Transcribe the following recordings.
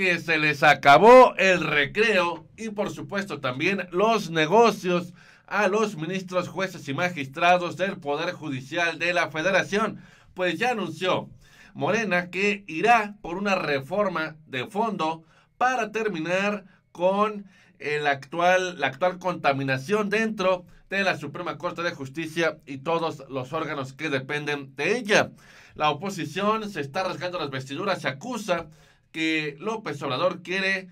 que se les acabó el recreo y por supuesto también los negocios a los ministros, jueces y magistrados del Poder Judicial de la Federación, pues ya anunció Morena que irá por una reforma de fondo para terminar con el actual, la actual contaminación dentro de la Suprema Corte de Justicia y todos los órganos que dependen de ella. La oposición se está rasgando las vestiduras, se acusa que López Obrador quiere,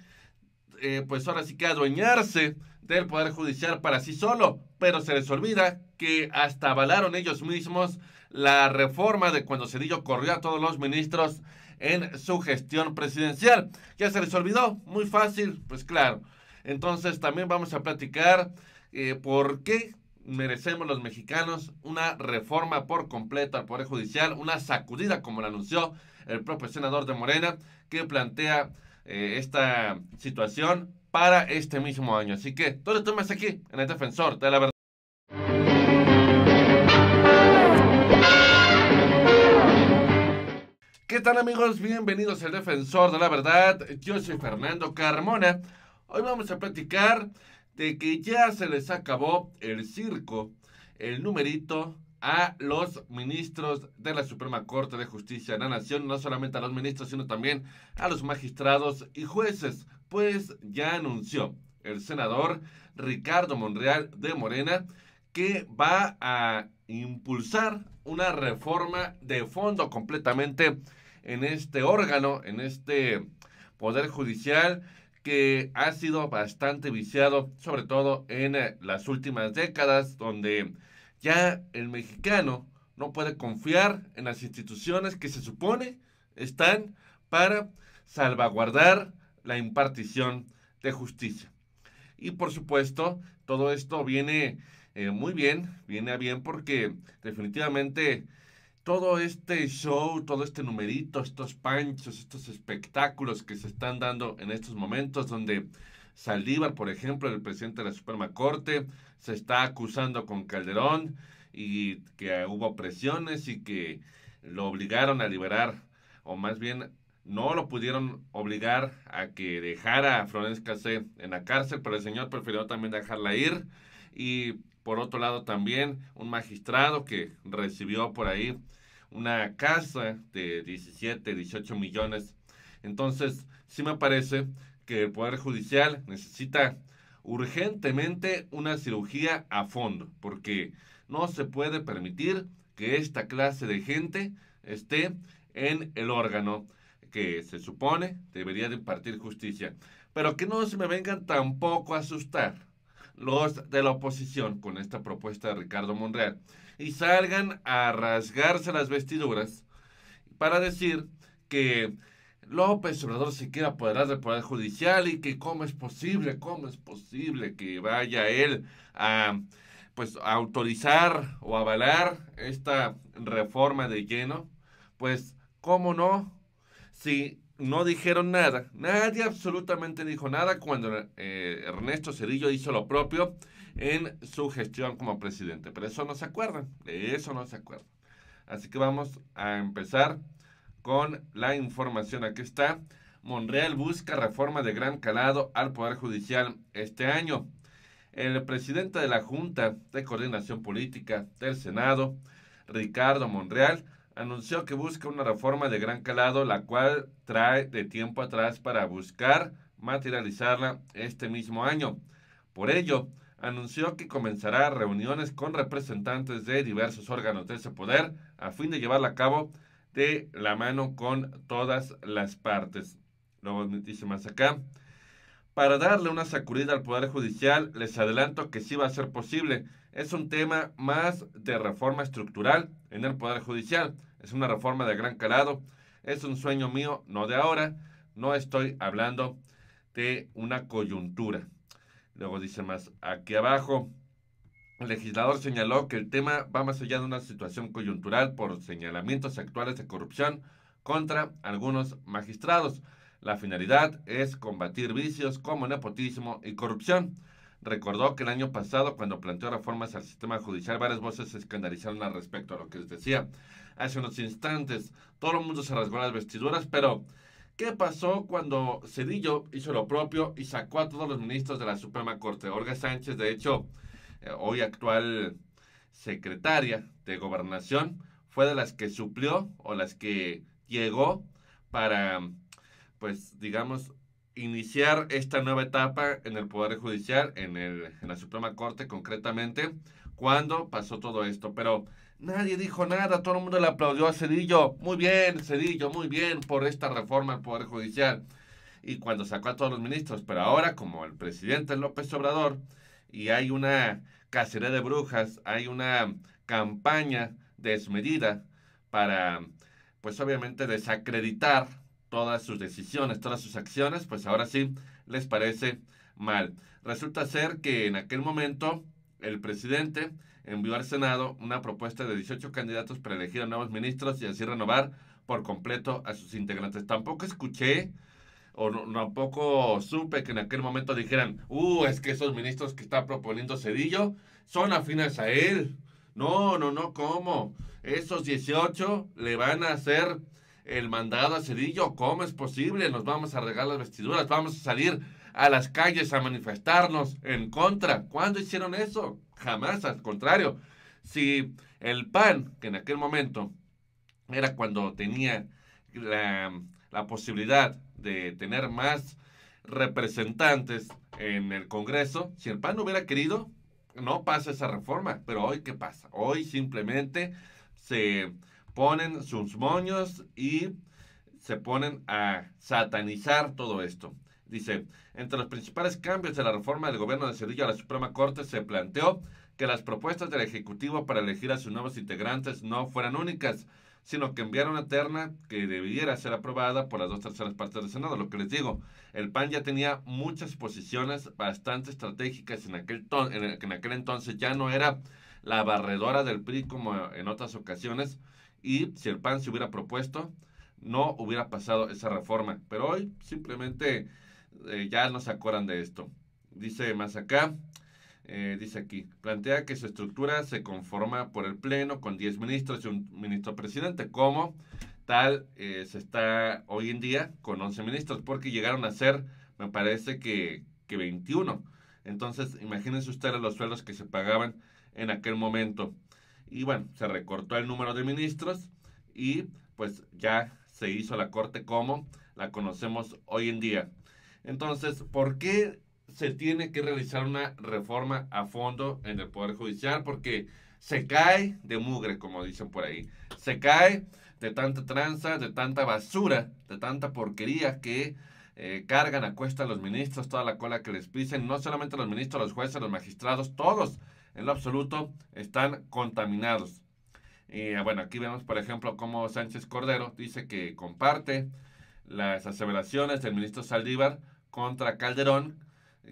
eh, pues ahora sí que adueñarse del Poder Judicial para sí solo, pero se les olvida que hasta avalaron ellos mismos la reforma de cuando Cedillo corrió a todos los ministros en su gestión presidencial. Ya se les olvidó, muy fácil, pues claro. Entonces también vamos a platicar eh, por qué merecemos los mexicanos una reforma por completo al Poder Judicial, una sacudida como lo anunció el propio senador de Morena, que plantea eh, esta situación para este mismo año. Así que todo más aquí en el Defensor de la Verdad. ¿Qué tal amigos? Bienvenidos al Defensor de la Verdad. Yo soy Fernando Carmona. Hoy vamos a platicar de que ya se les acabó el circo, el numerito a los ministros de la Suprema Corte de Justicia de la Nación, no solamente a los ministros, sino también a los magistrados y jueces, pues ya anunció el senador Ricardo Monreal de Morena que va a impulsar una reforma de fondo completamente en este órgano, en este Poder Judicial que ha sido bastante viciado, sobre todo en las últimas décadas, donde ya el mexicano no puede confiar en las instituciones que se supone están para salvaguardar la impartición de justicia. Y por supuesto, todo esto viene eh, muy bien, viene a bien porque definitivamente todo este show, todo este numerito, estos panchos, estos espectáculos que se están dando en estos momentos donde Saldívar, por ejemplo, el presidente de la Suprema Corte, se está acusando con Calderón y que hubo presiones y que lo obligaron a liberar, o más bien no lo pudieron obligar a que dejara a Florence Cassé en la cárcel, pero el señor prefirió también dejarla ir. Y por otro lado también un magistrado que recibió por ahí una casa de 17, 18 millones. Entonces, sí me parece que el Poder Judicial necesita urgentemente una cirugía a fondo, porque no se puede permitir que esta clase de gente esté en el órgano que se supone debería de impartir justicia. Pero que no se me vengan tampoco a asustar los de la oposición con esta propuesta de Ricardo Monreal y salgan a rasgarse las vestiduras para decir que López Obrador se quiere apoderar del Poder Judicial y que cómo es posible, cómo es posible que vaya él a pues autorizar o avalar esta reforma de lleno, pues cómo no, si no dijeron nada, nadie absolutamente dijo nada cuando eh, Ernesto Cedillo hizo lo propio en su gestión como presidente, pero eso no se acuerdan, de eso no se acuerdan. Así que vamos a empezar con la información. Aquí está. Monreal busca reforma de gran calado al Poder Judicial este año. El presidente de la Junta de Coordinación Política del Senado, Ricardo Monreal, anunció que busca una reforma de gran calado, la cual trae de tiempo atrás para buscar materializarla este mismo año. Por ello, anunció que comenzará reuniones con representantes de diversos órganos de ese poder a fin de llevarla a cabo de la mano con todas las partes. Luego dice más acá. Para darle una sacudida al Poder Judicial, les adelanto que sí va a ser posible. Es un tema más de reforma estructural en el Poder Judicial. Es una reforma de gran calado. Es un sueño mío, no de ahora. No estoy hablando de una coyuntura. Luego dice más aquí abajo. El legislador señaló que el tema va más allá de una situación coyuntural por señalamientos actuales de corrupción contra algunos magistrados. La finalidad es combatir vicios como nepotismo y corrupción. Recordó que el año pasado, cuando planteó reformas al sistema judicial, varias voces se escandalizaron al respecto a lo que les decía hace unos instantes. Todo el mundo se rasgó las vestiduras, pero ¿Qué pasó cuando Cedillo hizo lo propio y sacó a todos los ministros de la Suprema Corte? Olga Sánchez, de hecho, eh, hoy actual secretaria de Gobernación, fue de las que suplió o las que llegó para, pues, digamos, iniciar esta nueva etapa en el Poder Judicial, en, el, en la Suprema Corte concretamente, cuando pasó todo esto. Pero nadie dijo nada, todo el mundo le aplaudió a Cedillo. Muy bien, Cedillo, muy bien por esta reforma al Poder Judicial. Y cuando sacó a todos los ministros, pero ahora como el presidente López Obrador y hay una cacería de brujas, hay una campaña desmedida para, pues obviamente, desacreditar todas sus decisiones, todas sus acciones, pues ahora sí les parece mal. Resulta ser que en aquel momento el presidente envió al Senado una propuesta de 18 candidatos para elegir a nuevos ministros y así renovar por completo a sus integrantes. Tampoco escuché o tampoco supe que en aquel momento dijeran, uh, es que esos ministros que está proponiendo Cedillo son afines a él. No, no, no, ¿cómo? Esos 18 le van a hacer el mandado a Cedillo. ¿Cómo es posible? Nos vamos a regalar las vestiduras, vamos a salir a las calles a manifestarnos en contra. ¿Cuándo hicieron eso? Jamás, al contrario. Si el PAN, que en aquel momento era cuando tenía la posibilidad de tener más representantes en el Congreso, si el PAN hubiera querido, no pasa esa reforma. Pero hoy, ¿qué pasa? Hoy simplemente se ponen sus moños y se ponen a satanizar todo esto. Dice, entre los principales cambios de la reforma del gobierno de Cedillo a la Suprema Corte se planteó que las propuestas del Ejecutivo para elegir a sus nuevos integrantes no fueran únicas, sino que enviara una terna que debiera ser aprobada por las dos terceras partes del Senado. Lo que les digo, el PAN ya tenía muchas posiciones bastante estratégicas en aquel, en aquel entonces, ya no era la barredora del PRI como en otras ocasiones, y si el PAN se hubiera propuesto, no hubiera pasado esa reforma. Pero hoy simplemente eh, ya no se acuerdan de esto. Dice más acá, eh, dice aquí, plantea que su estructura se conforma por el Pleno con 10 ministros y un ministro presidente, como tal eh, se está hoy en día con 11 ministros, porque llegaron a ser, me parece que, que 21. Entonces, imagínense ustedes los sueldos que se pagaban en aquel momento. Y bueno, se recortó el número de ministros y pues ya se hizo la corte como la conocemos hoy en día. Entonces, ¿por qué se tiene que realizar una reforma a fondo en el Poder Judicial? Porque se cae de mugre, como dicen por ahí. Se cae de tanta tranza, de tanta basura, de tanta porquería que eh, cargan a cuesta a los ministros, toda la cola que les pisen, no solamente los ministros, los jueces, los magistrados, todos en lo absoluto están contaminados. Y ah, bueno, aquí vemos, por ejemplo, cómo Sánchez Cordero dice que comparte las aseveraciones del ministro Saldívar contra Calderón,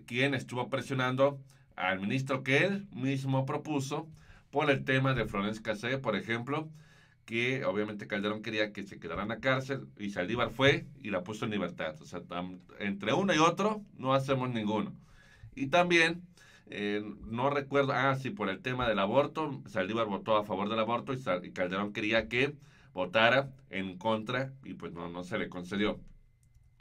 quien estuvo presionando al ministro que él mismo propuso por el tema de Florence Cassé, por ejemplo, que obviamente Calderón quería que se quedara en la cárcel y Saldívar fue y la puso en libertad. O sea, entre uno y otro no hacemos ninguno. Y también eh, no recuerdo, ah, sí, por el tema del aborto, Saldívar votó a favor del aborto y, Calderón quería que votara en contra y pues no, no se le concedió.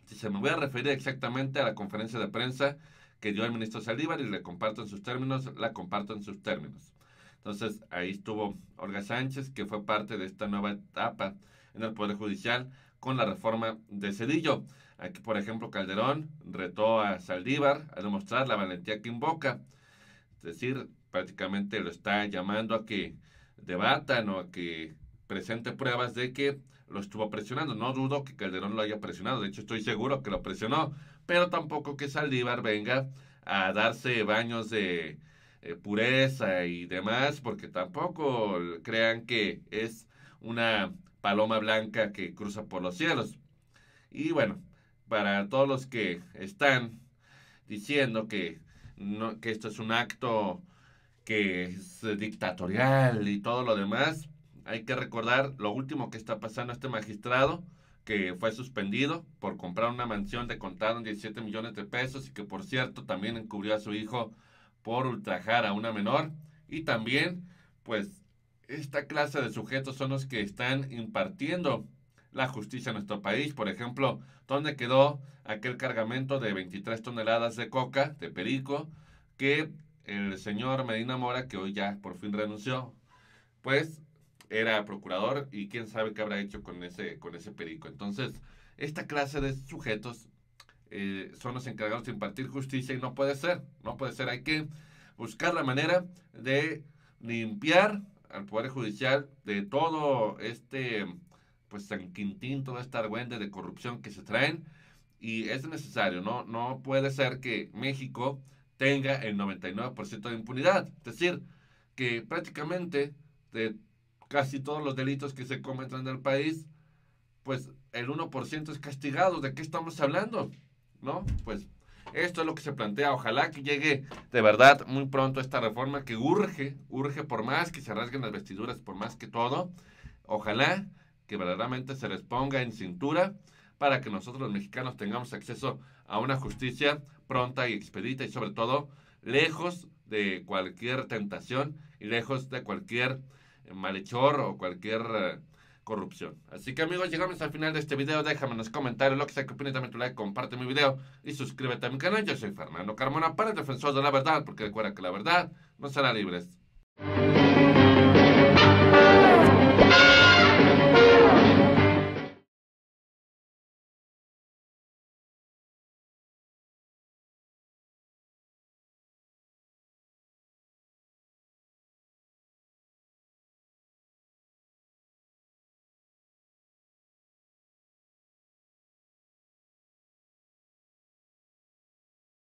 Si se me voy a referir exactamente a la conferencia de prensa que dio el ministro Saldívar y le comparto en sus términos, la comparto en sus términos. Entonces ahí estuvo Olga Sánchez, que fue parte de esta nueva etapa en el Poder Judicial con la reforma de Cedillo. Aquí, por ejemplo, Calderón retó a Saldívar a demostrar la valentía que invoca. Es decir, prácticamente lo está llamando a que debatan o a que presente pruebas de que lo estuvo presionando. No dudo que Calderón lo haya presionado, de hecho estoy seguro que lo presionó, pero tampoco que Saldívar venga a darse baños de eh, pureza y demás, porque tampoco crean que es una paloma blanca que cruza por los cielos. Y bueno, para todos los que están diciendo que, no, que esto es un acto que es dictatorial y todo lo demás, hay que recordar lo último que está pasando este magistrado, que fue suspendido por comprar una mansión de contado en 17 millones de pesos y que por cierto también encubrió a su hijo por ultrajar a una menor. Y también, pues, esta clase de sujetos son los que están impartiendo la justicia en nuestro país. Por ejemplo, ¿dónde quedó aquel cargamento de 23 toneladas de coca, de perico, que el señor Medina Mora, que hoy ya por fin renunció, pues era procurador y quién sabe qué habrá hecho con ese, con ese perico. Entonces, esta clase de sujetos eh, son los encargados de impartir justicia y no puede ser, no puede ser. Hay que buscar la manera de limpiar al Poder Judicial de todo este, pues San Quintín, toda esta argüende de corrupción que se traen y es necesario, ¿no? No puede ser que México tenga el 99% de impunidad. Es decir, que prácticamente de casi todos los delitos que se cometen en el país, pues el 1% es castigado. ¿De qué estamos hablando? ¿No? Pues esto es lo que se plantea. Ojalá que llegue de verdad muy pronto esta reforma que urge, urge por más que se rasguen las vestiduras, por más que todo. Ojalá que verdaderamente se les ponga en cintura para que nosotros los mexicanos tengamos acceso a una justicia pronta y expedita y sobre todo lejos de cualquier tentación y lejos de cualquier malhechor o cualquier eh, corrupción. Así que amigos, llegamos al final de este video. Déjame en los comentarios lo que sea que opines, también tu like, comparte mi video y suscríbete a mi canal. Yo soy Fernando Carmona para el defensor de la verdad, porque recuerda que la verdad no será libres.